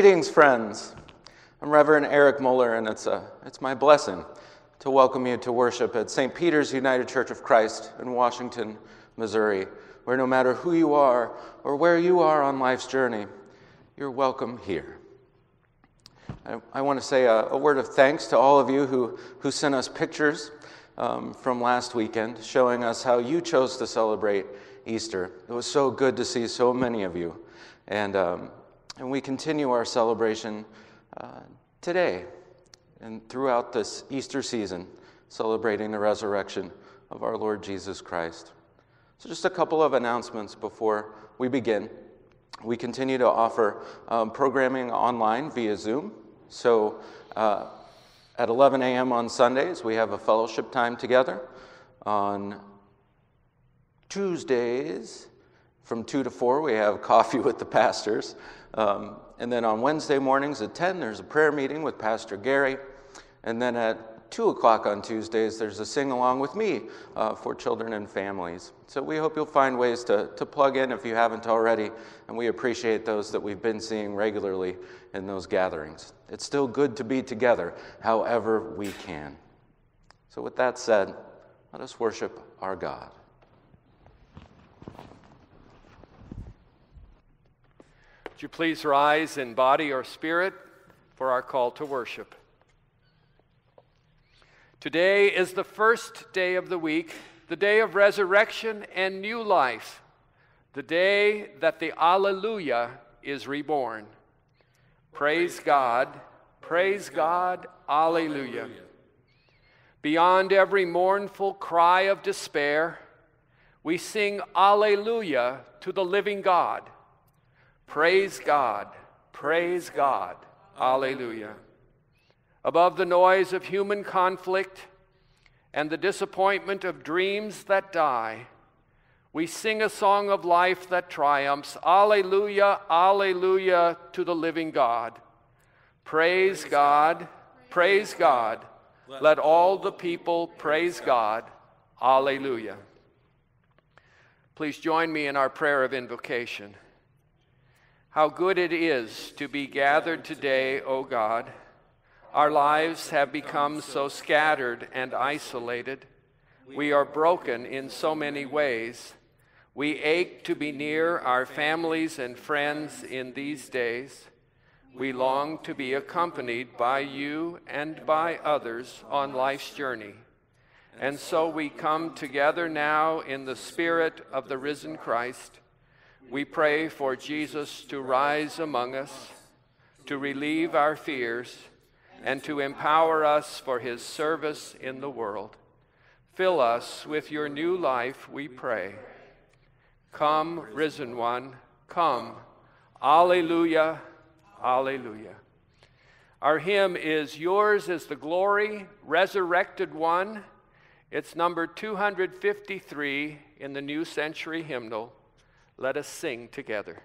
Greetings, friends. I'm Reverend Eric Muller, and it's, a, it's my blessing to welcome you to worship at St. Peter's United Church of Christ in Washington, Missouri, where no matter who you are or where you are on life's journey, you're welcome here. I, I want to say a, a, word of thanks to all of you who, who sent us pictures um, from last weekend showing us how you chose to celebrate Easter. It was so good to see so many of you. And um, and we continue our celebration uh, today and throughout this Easter season, celebrating the resurrection of our Lord Jesus Christ. So, just a couple of announcements before we begin. We continue to offer um, programming online via Zoom. So, uh, at 11 a.m. on Sundays, we have a fellowship time together. On Tuesdays, from 2 to 4, we have coffee with the pastors. Um, and then on Wednesday mornings at 10, there's a prayer meeting with Pastor Gary. And then at 2 o'clock on Tuesdays, there's a sing along with me uh, for children and families. So we hope you'll find ways to, to plug in if you haven't already. And we appreciate those that we've been seeing regularly in those gatherings. It's still good to be together, however we can. So, with that said, let us worship our God. Would you please rise in body or spirit for our call to worship? Today is the first day of the week, the day of resurrection and new life, the day that the Alleluia is reborn. Praise God, praise God, Alleluia. Beyond every mournful cry of despair, we sing Alleluia to the living God Praise God. Praise God. Alleluia. Above the noise of human conflict and the disappointment of dreams that die, we sing a song of life that triumphs. Alleluia, alleluia to the living God. Praise God, praise God. Let all the people praise God. Alleluia. Please join me in our prayer of invocation. How good it is to be gathered today, O God. Our lives have become so scattered and isolated. We are broken in so many ways. We ache to be near our families and friends in these days. We long to be accompanied by you and by others on life's journey. And so we come together now in the spirit of the risen Christ we pray for Jesus to rise among us, to relieve our fears, and to empower us for his service in the world. Fill us with your new life, we pray. Come, risen one, come. Alleluia, alleluia. Our hymn is Yours is the Glory, Resurrected One. It's number 253 in the New Century Hymnal. Let us sing together.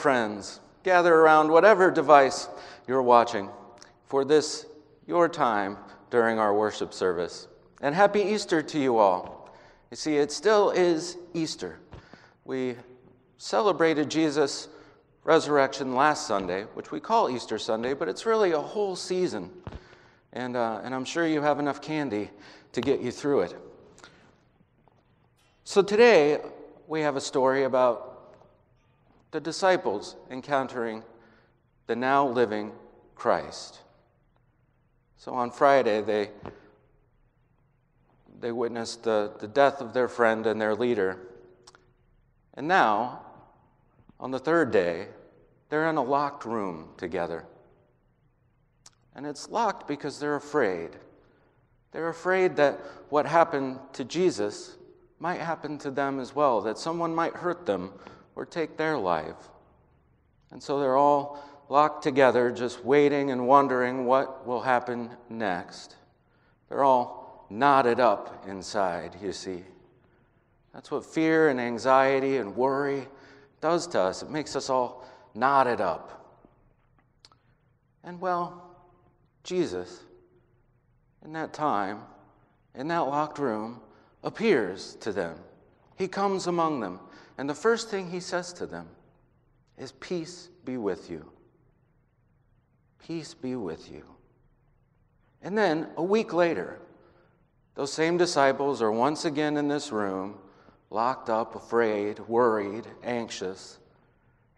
Friends, gather around whatever device you're watching for this, your time during our worship service. And happy Easter to you all. You see, it still is Easter. We celebrated Jesus' resurrection last Sunday, which we call Easter Sunday, but it's really a whole season. And, uh, and I'm sure you have enough candy to get you through it. So today, we have a story about the disciples encountering the now living Christ. So on Friday, they, they witnessed the, the death of their friend and their leader. And now, on the third day, they're in a locked room together. And it's locked because they're afraid. They're afraid that what happened to Jesus might happen to them as well, that someone might hurt them or take their life. And so they're all locked together, just waiting and wondering what will happen next. They're all knotted up inside, you see. That's what fear and anxiety and worry does to us. It makes us all knotted up. And well, Jesus, in that time, in that locked room, appears to them. He comes among them. And the first thing he says to them is, Peace be with you. Peace be with you. And then a week later, those same disciples are once again in this room, locked up, afraid, worried, anxious.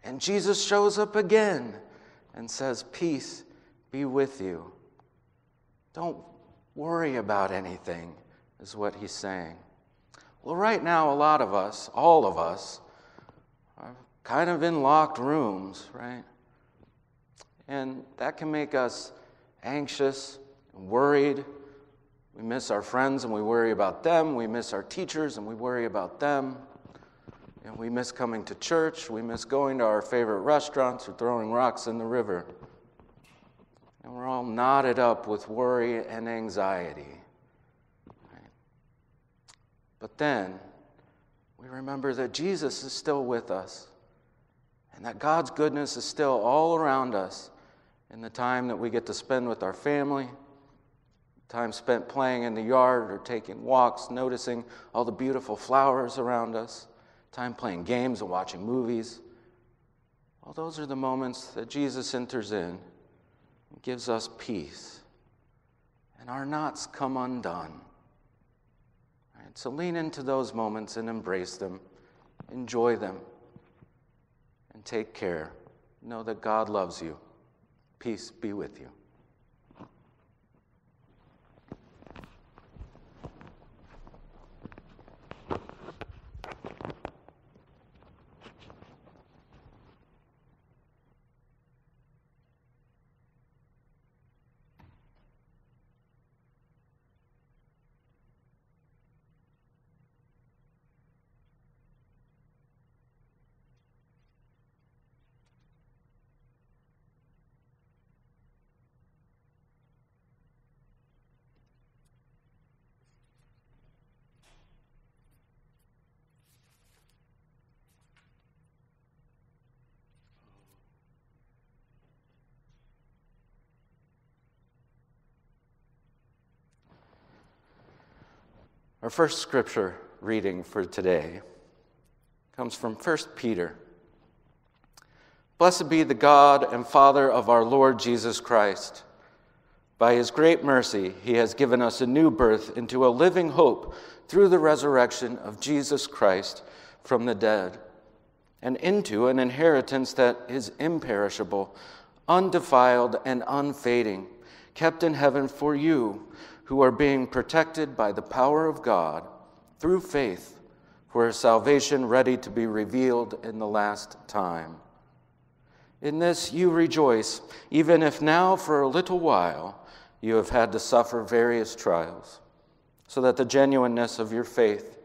And Jesus shows up again and says, Peace be with you. Don't worry about anything is what he's saying. Well, right now, a lot of us, all of us, are kind of in locked rooms, right? And that can make us anxious and worried. We miss our friends and we worry about them. We miss our teachers and we worry about them. And we miss coming to church. We miss going to our favorite restaurants or throwing rocks in the river. And we're all knotted up with worry and anxiety. But then we remember that Jesus is still with us and that God's goodness is still all around us in the time that we get to spend with our family, time spent playing in the yard or taking walks, noticing all the beautiful flowers around us, time playing games and watching movies. Well, those are the moments that Jesus enters in and gives us peace. And our knots come undone. So lean into those moments and embrace them, enjoy them, and take care. Know that God loves you. Peace be with you. Our first scripture reading for today comes from 1 Peter. Blessed be the God and Father of our Lord Jesus Christ. By his great mercy, he has given us a new birth into a living hope through the resurrection of Jesus Christ from the dead, and into an inheritance that is imperishable, undefiled, and unfading, kept in heaven for you who are being protected by the power of God through faith for a salvation ready to be revealed in the last time. In this you rejoice, even if now for a little while you have had to suffer various trials, so that the genuineness of your faith,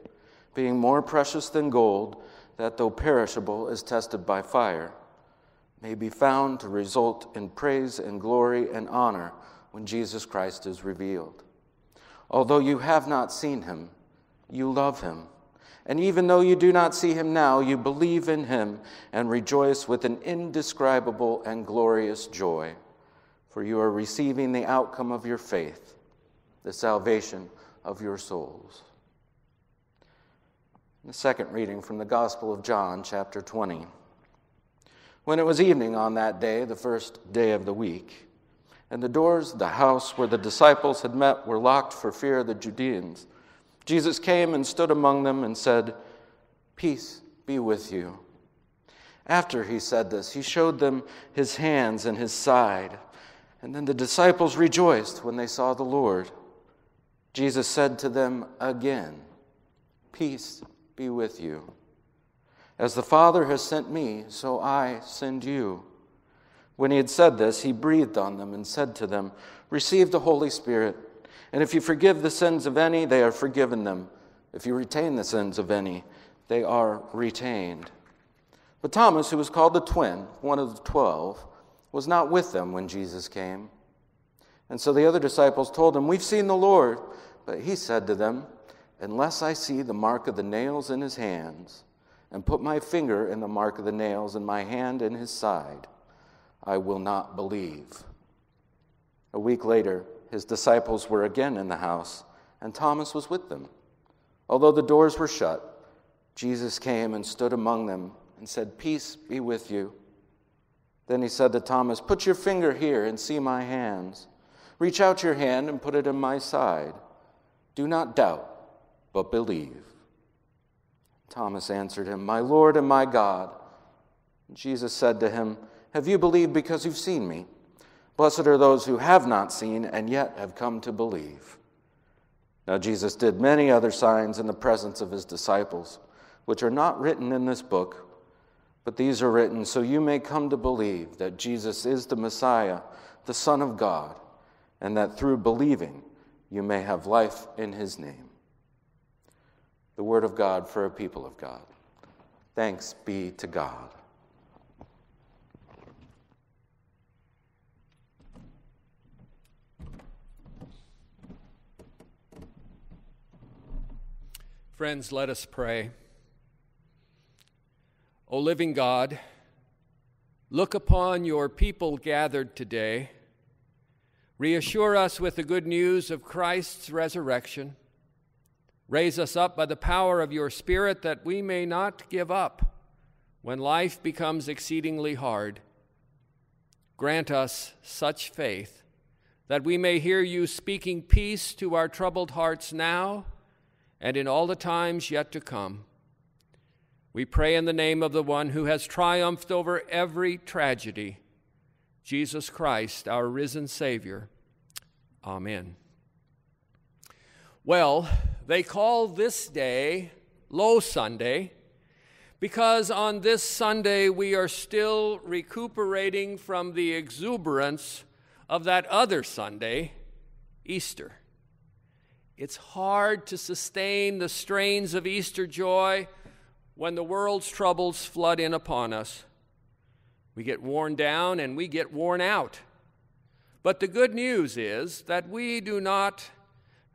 being more precious than gold, that though perishable is tested by fire, may be found to result in praise and glory and honor when Jesus Christ is revealed. Although you have not seen him, you love him. And even though you do not see him now, you believe in him and rejoice with an indescribable and glorious joy, for you are receiving the outcome of your faith, the salvation of your souls. The second reading from the Gospel of John, chapter 20. When it was evening on that day, the first day of the week, and the doors of the house where the disciples had met were locked for fear of the Judeans, Jesus came and stood among them and said, Peace be with you. After he said this, he showed them his hands and his side. And then the disciples rejoiced when they saw the Lord. Jesus said to them again, Peace be with you. As the Father has sent me, so I send you. When he had said this, he breathed on them and said to them, Receive the Holy Spirit. And if you forgive the sins of any, they are forgiven them. If you retain the sins of any, they are retained. But Thomas, who was called the twin, one of the twelve, was not with them when Jesus came. And so the other disciples told him, We've seen the Lord. But he said to them, Unless I see the mark of the nails in his hands, and put my finger in the mark of the nails, and my hand in his side, I will not believe. A week later, his disciples were again in the house, and Thomas was with them. Although the doors were shut, Jesus came and stood among them and said, Peace be with you. Then he said to Thomas, Put your finger here and see my hands. Reach out your hand and put it in my side. Do not doubt, but believe. Thomas answered him, My Lord and my God. Jesus said to him, Have you believed because you've seen me? Blessed are those who have not seen and yet have come to believe. Now, Jesus did many other signs in the presence of his disciples, which are not written in this book, but these are written so you may come to believe that Jesus is the Messiah, the Son of God, and that through believing you may have life in his name. The word of God for a people of God. Thanks be to God. Friends, let us pray. O living God, look upon your people gathered today. Reassure us with the good news of Christ's resurrection. Raise us up by the power of your Spirit that we may not give up when life becomes exceedingly hard. Grant us such faith that we may hear you speaking peace to our troubled hearts now and in all the times yet to come. We pray in the name of the one who has triumphed over every tragedy, Jesus Christ, our risen Savior. Amen. Well, they call this day Low Sunday because on this Sunday we are still recuperating from the exuberance of that other Sunday, Easter. It's hard to sustain the strains of Easter joy when the world's troubles flood in upon us. We get worn down and we get worn out. But the good news is that we do not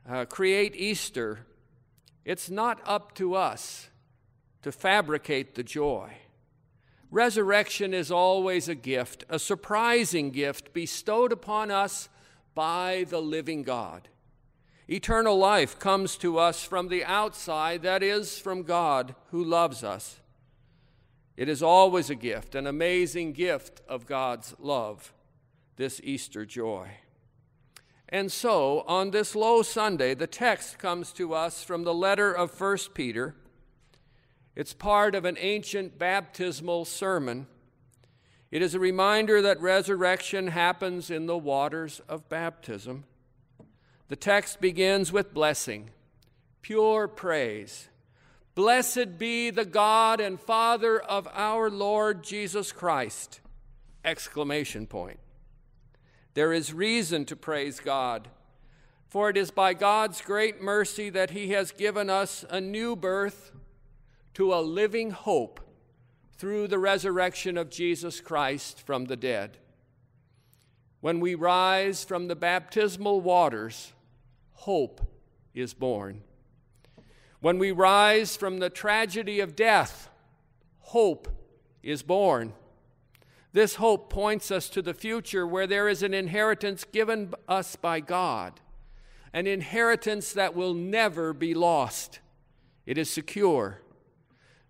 uh, create Easter. It's not up to us to fabricate the joy. Resurrection is always a gift, a surprising gift bestowed upon us by the living God. Eternal life comes to us from the outside, that is, from God who loves us. It is always a gift, an amazing gift of God's love, this Easter joy. And so, on this low Sunday, the text comes to us from the letter of 1 Peter. It's part of an ancient baptismal sermon. It is a reminder that resurrection happens in the waters of baptism. The text begins with blessing, pure praise. Blessed be the God and Father of our Lord Jesus Christ! Exclamation point. There is reason to praise God, for it is by God's great mercy that He has given us a new birth to a living hope through the resurrection of Jesus Christ from the dead. When we rise from the baptismal waters, hope is born. When we rise from the tragedy of death, hope is born. This hope points us to the future where there is an inheritance given us by God, an inheritance that will never be lost. It is secure.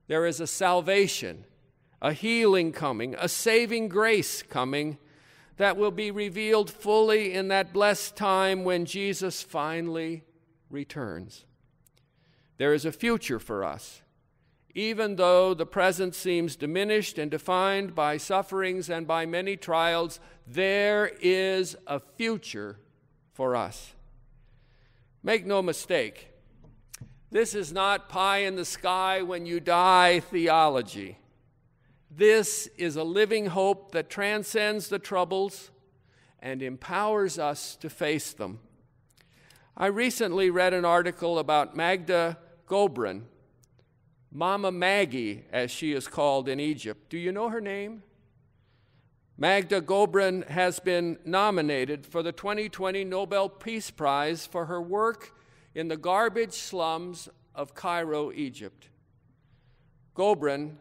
There is a salvation, a healing coming, a saving grace coming that will be revealed fully in that blessed time when Jesus finally returns. There is a future for us. Even though the present seems diminished and defined by sufferings and by many trials, there is a future for us. Make no mistake, this is not pie in the sky when you die theology. This is a living hope that transcends the troubles and empowers us to face them. I recently read an article about Magda Gobran, Mama Maggie, as she is called in Egypt. Do you know her name? Magda Gobran has been nominated for the 2020 Nobel Peace Prize for her work in the garbage slums of Cairo, Egypt. Gobran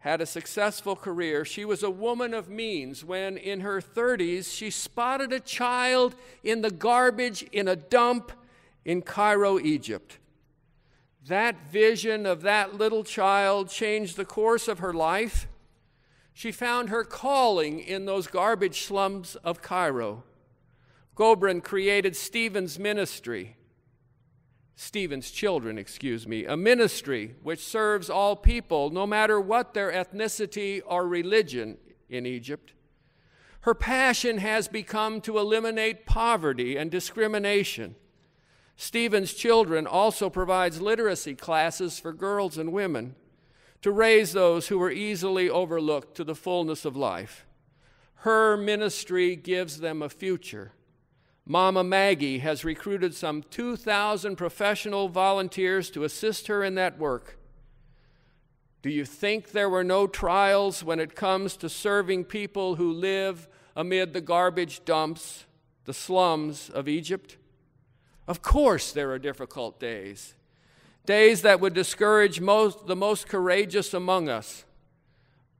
had a successful career. She was a woman of means when, in her 30s, she spotted a child in the garbage in a dump in Cairo, Egypt. That vision of that little child changed the course of her life. She found her calling in those garbage slums of Cairo. Gobran created Stephen's ministry, Stephen's children, excuse me, a ministry which serves all people, no matter what their ethnicity or religion in Egypt. Her passion has become to eliminate poverty and discrimination. Stephen's Children also provides literacy classes for girls and women to raise those who were easily overlooked to the fullness of life. Her ministry gives them a future. Mama Maggie has recruited some 2,000 professional volunteers to assist her in that work. Do you think there were no trials when it comes to serving people who live amid the garbage dumps, the slums of Egypt? Of course, there are difficult days, days that would discourage most, the most courageous among us.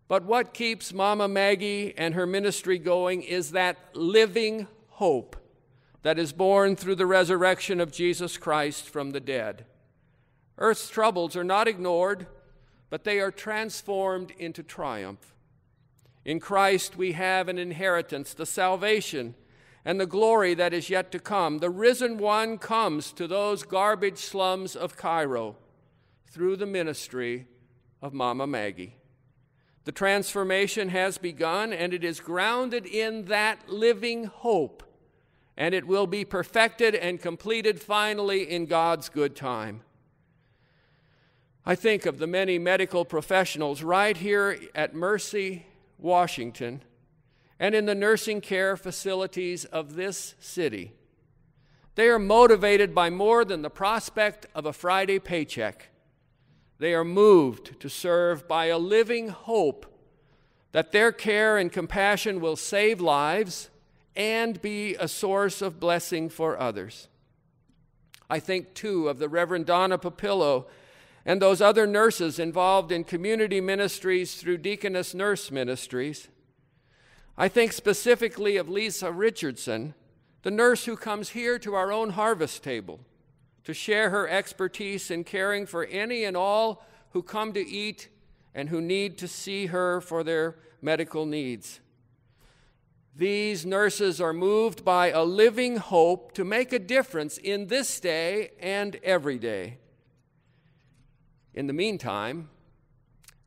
But what keeps Mama Maggie and her ministry going is that living hope that is born through the resurrection of Jesus Christ from the dead. Earth's troubles are not ignored, but they are transformed into triumph. In Christ, we have an inheritance, the salvation and the glory that is yet to come. The risen one comes to those garbage slums of Cairo through the ministry of Mama Maggie. The transformation has begun, and it is grounded in that living hope, and it will be perfected and completed finally in God's good time. I think of the many medical professionals right here at Mercy, Washington, and in the nursing care facilities of this city. They are motivated by more than the prospect of a Friday paycheck. They are moved to serve by a living hope that their care and compassion will save lives and be a source of blessing for others. I think, too, of the Reverend Donna Papillo and those other nurses involved in community ministries through Deaconess Nurse Ministries. I think specifically of Lisa Richardson, the nurse who comes here to our own harvest table to share her expertise in caring for any and all who come to eat and who need to see her for their medical needs. These nurses are moved by a living hope to make a difference in this day and every day. In the meantime,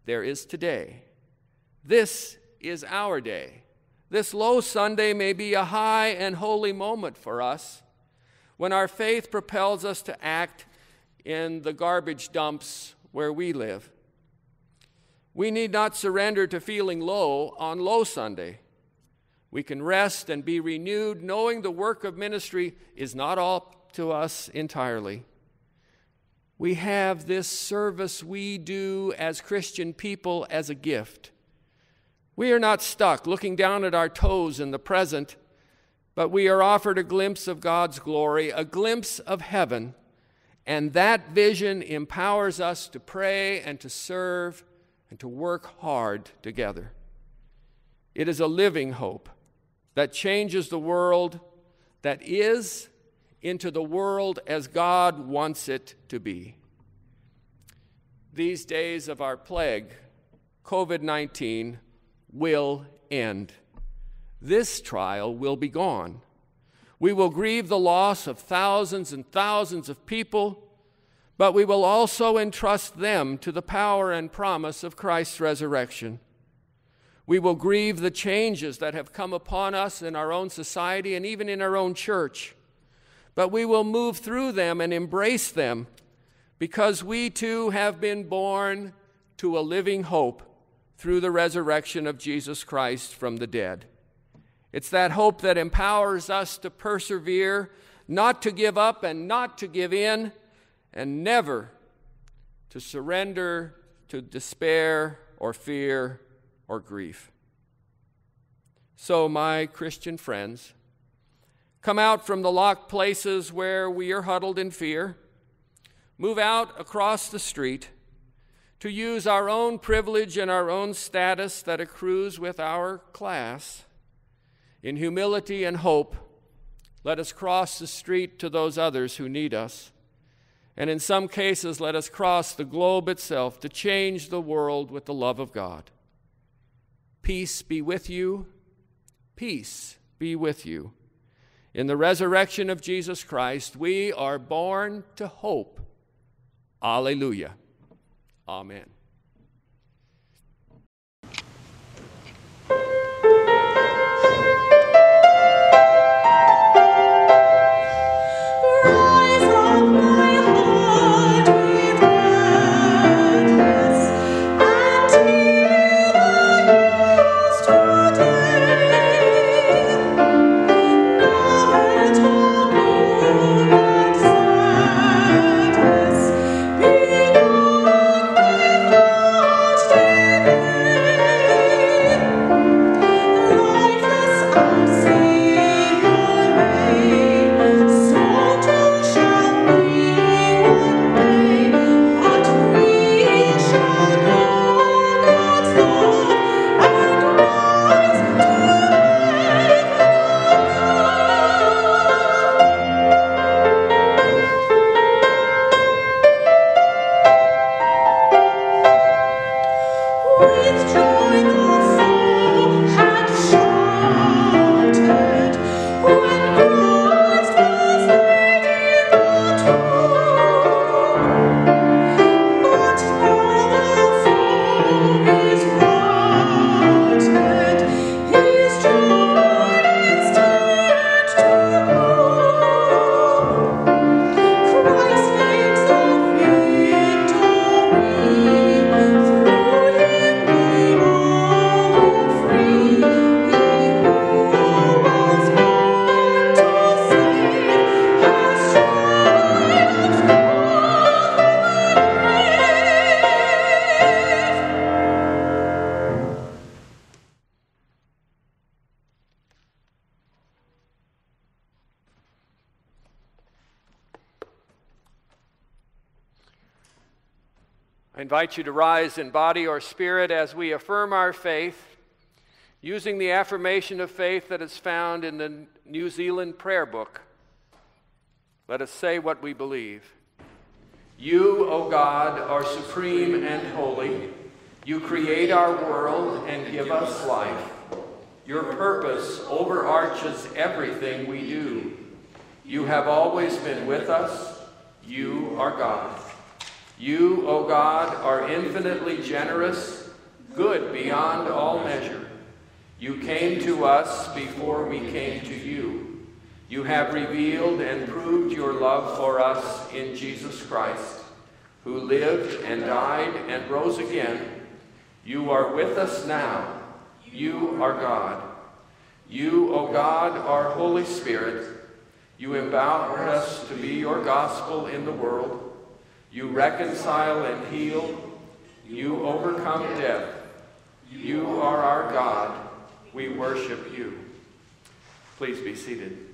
there is today. This is our day. This low Sunday may be a high and holy moment for us when our faith propels us to act in the garbage dumps where we live. We need not surrender to feeling low on Low Sunday. We can rest and be renewed knowing the work of ministry is not all to us entirely. We have this service we do as Christian people as a gift. We are not stuck looking down at our toes in the present, but we are offered a glimpse of God's glory, a glimpse of heaven, And that vision empowers us to pray and to serve and to work hard together. It is a living hope that changes the world that is into the world as God wants it to be. These days of our plague, COVID 19, will end. This trial will be gone. We will grieve the loss of thousands and thousands of people, but we will also entrust them to the power and promise of Christ's resurrection. We will grieve the changes that have come upon us in our own society and even in our own church, but we will move through them and embrace them because we too have been born to a living hope through the resurrection of Jesus Christ from the dead. It's that hope that empowers us to persevere, not to give up and not to give in, and never to surrender to despair or fear or grief. So, my Christian friends, come out from the locked places where we are huddled in fear, move out across the street to use our own privilege and our own status that accrues with our class in humility and hope, let us cross the street to those others who need us. And in some cases, let us cross the globe itself to change the world with the love of God. Peace be with you. Peace be with you. In the resurrection of Jesus Christ, we are born to hope. Alleluia. Amen. Invite you to rise in body or spirit as we affirm our faith using the affirmation of faith that is found in the New Zealand Prayer Book. Let us say what we believe. You, O God, are supreme and holy. You create our world and give us life. Your purpose overarches everything we do. You have always been with us. You are God. You, O God, are infinitely generous, good beyond all measure. You came to us before we came to you. You have revealed and proved your love for us in Jesus Christ, who lived and died and rose again. You are with us now. You are God. You, O God, are Holy Spirit. You empower us to be your gospel in the world. You reconcile and heal. You overcome death. You are our God. We worship you. Please be seated.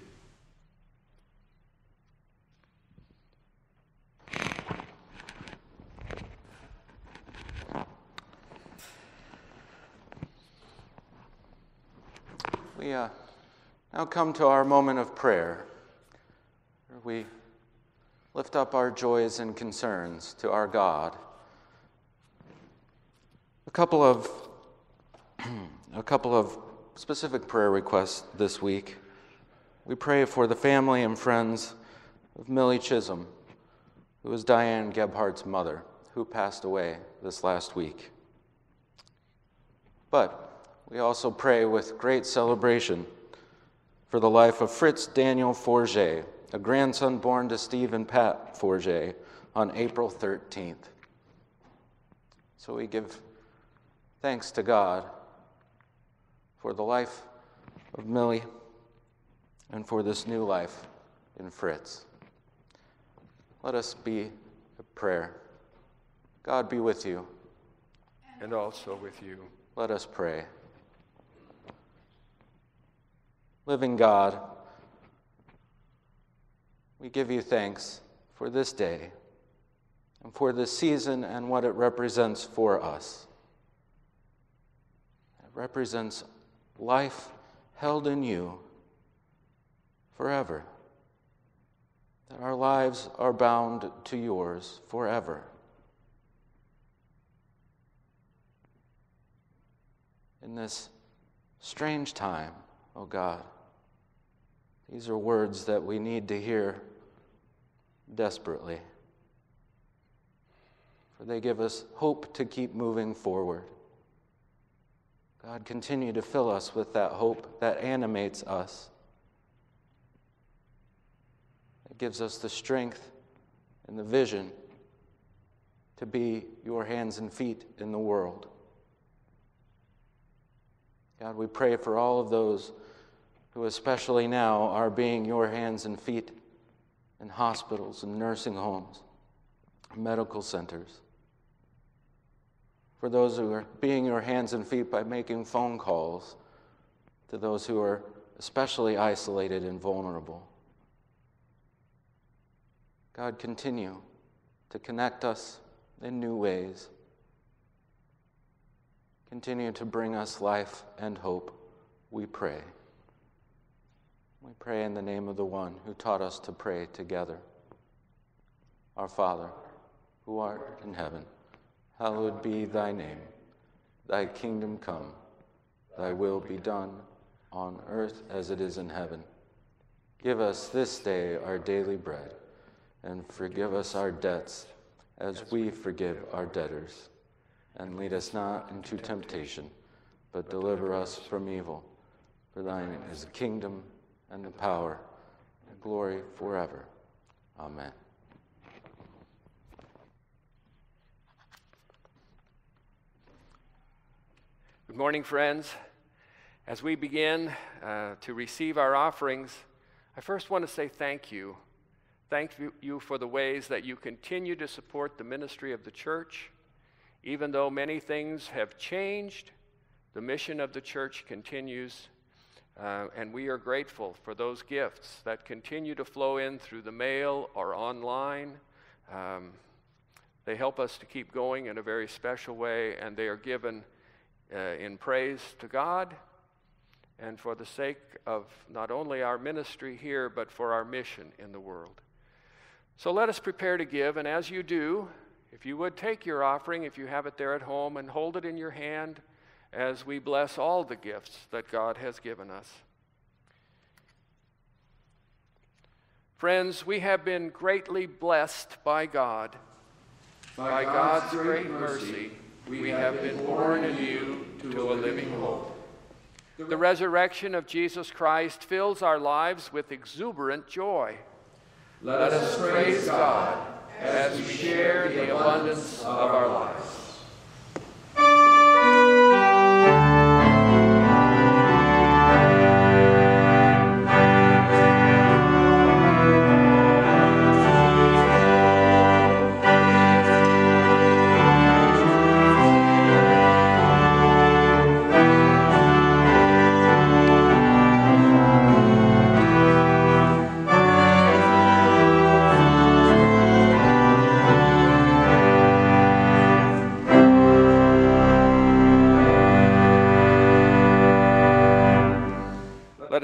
We uh, now come to our moment of prayer. We lift up our joys and concerns to our God. A couple of a couple of specific prayer requests this week. We pray for the family and friends of Millie Chisholm, who is Diane Gebhardt's mother, who passed away this last week. But we also pray with great celebration for the life of Fritz Daniel Forget, a grandson born to Steve and Pat Forget on April 13th. So we give thanks to God for the life of Millie and for this new life in Fritz. Let us be a prayer. God be with you. And also with you. Let us pray. Living God, we give you thanks for this day and for this season and what it represents for us. It represents life held in you forever, that our lives are bound to yours forever. In this strange time, O oh God, these are words that we need to hear desperately, for they give us hope to keep moving forward. God, continue to fill us with that hope that animates us. It gives us the strength and the vision to be your hands and feet in the world. God, we pray for all of those who, especially now, are being your hands and feet in hospitals and nursing homes, medical centers. For those who are being your hands and feet by making phone calls to those who are especially isolated and vulnerable. God, continue to connect us in new ways. Continue to bring us life and hope, we pray. We pray in the name of the one who taught us to pray together. Our Father, who art in heaven, hallowed be thy name. Thy kingdom come, thy will be done on earth as it is in heaven. Give us this day our daily bread, and forgive us our debts as we forgive our debtors. And lead us not into temptation, but deliver us from evil. For thine is the kingdom and the power and glory forever. Amen. Good morning, friends. As we begin uh, to receive our offerings, I first want to say thank you. Thank you for the ways that you continue to support the ministry of the church. Even though many things have changed, the mission of the church continues uh, and we are grateful for those gifts that continue to flow in through the mail or online. Um, they help us to keep going in a very special way, and they are given uh, in praise to God and for the sake of not only our ministry here, but for our mission in the world. So let us prepare to give, and as you do, if you would take your offering, if you have it there at home, and hold it in your hand as we bless all the gifts that God has given us. Friends, we have been greatly blessed by God. By God's great mercy, we have been born anew to a living hope. The resurrection of Jesus Christ fills our lives with exuberant joy. Let us praise God as we share the abundance of our lives.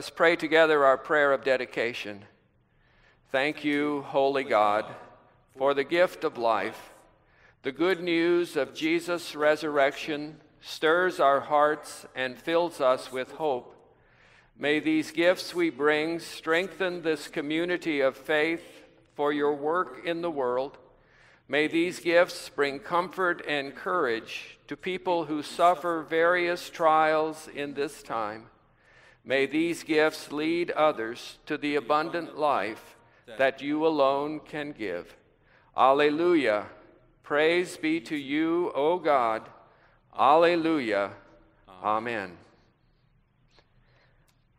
Pray together our prayer of dedication. Thank you, Holy God, for the gift of life. The good news of Jesus' resurrection stirs our hearts and fills us with hope. May these gifts we bring strengthen this community of faith for your work in the world. May these gifts bring comfort and courage to people who suffer various trials in this time. May these gifts lead others to the abundant life that you alone can give. Alleluia. Praise be to you, O God. Alleluia. Amen.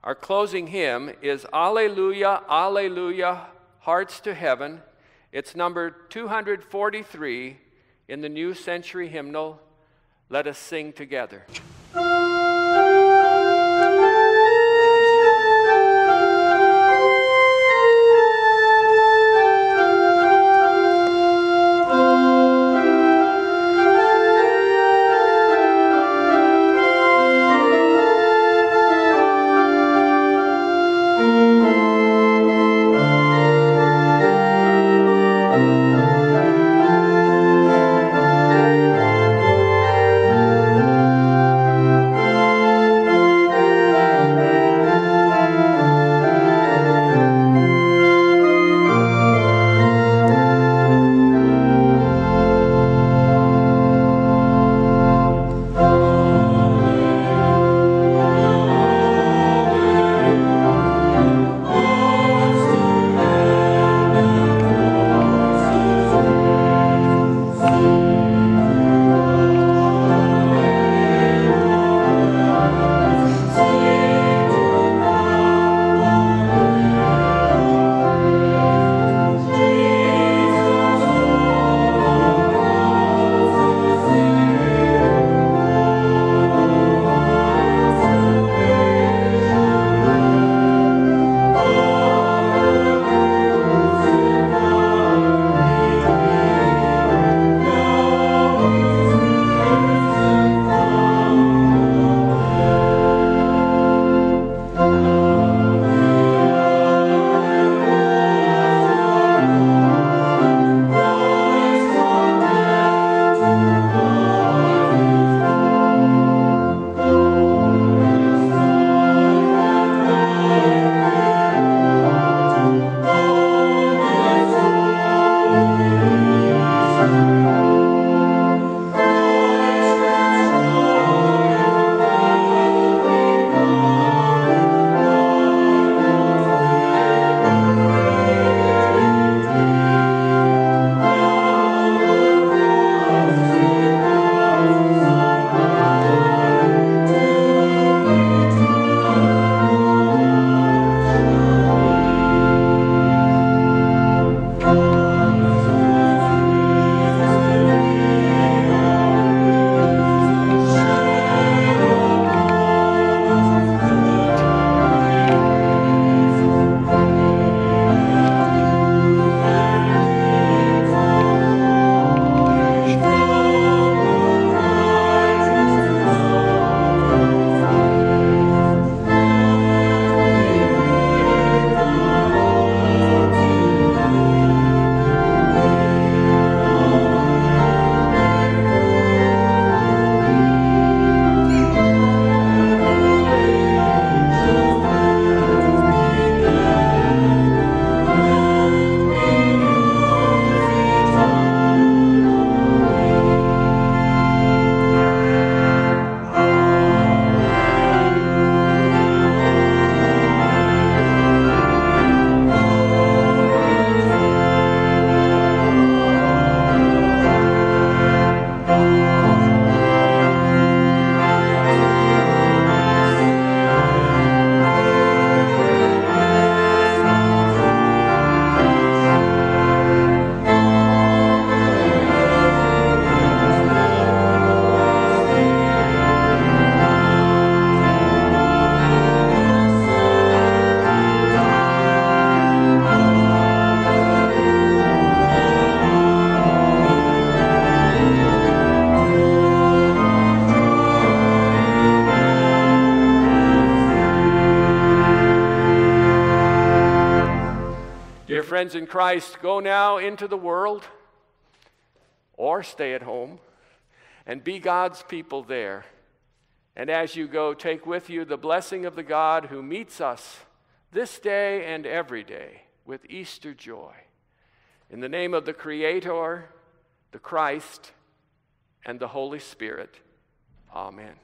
Our closing hymn is Alleluia, Alleluia, Hearts to Heaven. It's number 243 in the New Century Hymnal. Let us sing together. Friends in Christ, go now into the world or stay at home and be God's people there. And as you go, take with you the blessing of the God who meets us this day and every day with Easter joy. In the name of the Creator, the Christ, and the Holy Spirit. Amen.